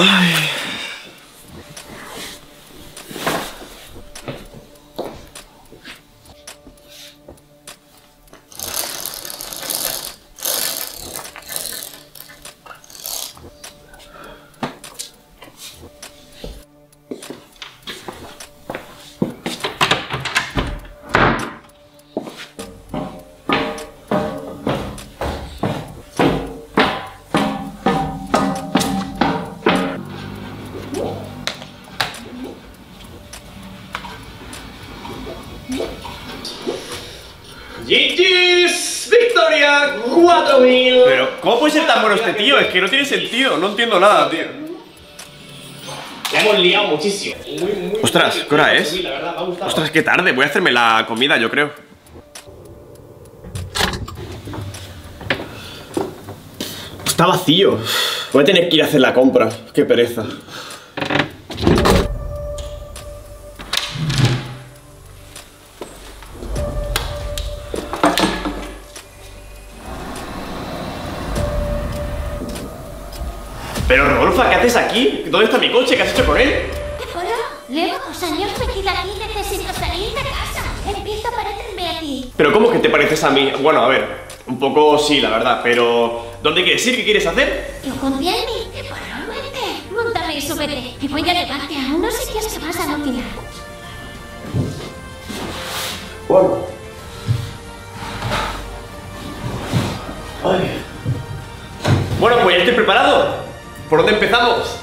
唉 GG's Victoria 4000 Pero, ¿cómo puede ser tan bueno este tío? Es que no tiene sentido, no entiendo nada, tío. La hemos liado muchísimo. Muy, muy, Ostras, ¿qué hora es? Verdad. Ostras, qué tarde, voy a hacerme la comida, yo creo. Está vacío. Voy a tener que ir a hacer la compra. Qué pereza. Pero Rodolfa, ¿qué haces aquí? ¿Dónde está mi coche? ¿Qué has hecho con él? Hola, metida aquí y necesito salir de casa. Empiezo a parecerme a ti. Pero ¿cómo que te pareces a mí? Bueno, a ver, un poco sí, la verdad, pero ¿dónde quieres ir? ¿Qué quieres hacer? Yo confía en mí, que probablemente. Móntame y súbete. Y voy a llevarte a unos sitios que vas a alucinar. Bueno. Ay. Bueno, pues ya estoy preparado. ¿Por dónde empezamos?